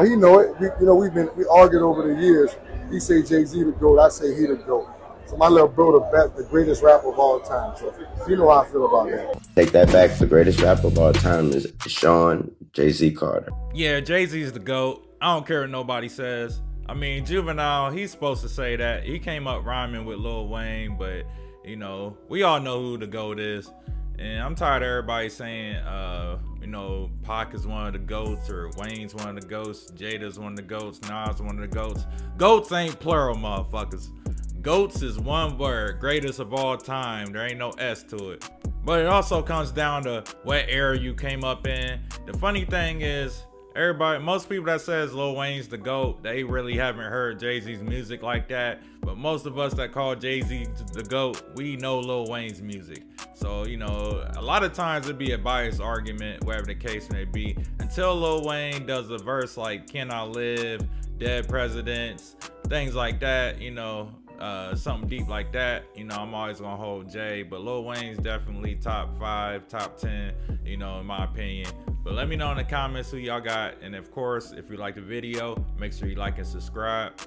Oh, he know it. We, you know, we've been we argued over the years. He say Jay Z the goat. I say he the goat. So my little bro, the best, the greatest rapper of all time. So you know how I feel about that. Take that back. The greatest rapper of all time is Shawn Jay Z Carter. Yeah, Jay Z's the GOAT. I don't care what nobody says. I mean, Juvenile, he's supposed to say that. He came up rhyming with Lil Wayne, but, you know, we all know who the GOAT is. And I'm tired of everybody saying, uh, you know, Pac is one of the goats, or Wayne's one of the goats, Jada's one of the goats, Nas one of the goats. Goats ain't plural, motherfuckers. Goats is one word, greatest of all time. There ain't no S to it. But it also comes down to what era you came up in. The funny thing is, everybody, most people that says Lil Wayne's the GOAT, they really haven't heard Jay-Z's music like that. But most of us that call Jay-Z the GOAT, we know Lil Wayne's music. So, you know, a lot of times it'd be a biased argument, whatever the case may be. Until Lil Wayne does a verse like Can I Live, Dead Presidents, things like that, you know, uh, something deep like that, you know, I'm always gonna hold Jay. But Lil Wayne's definitely top five, top ten, you know, in my opinion. But let me know in the comments who y'all got. And of course, if you like the video, make sure you like and subscribe.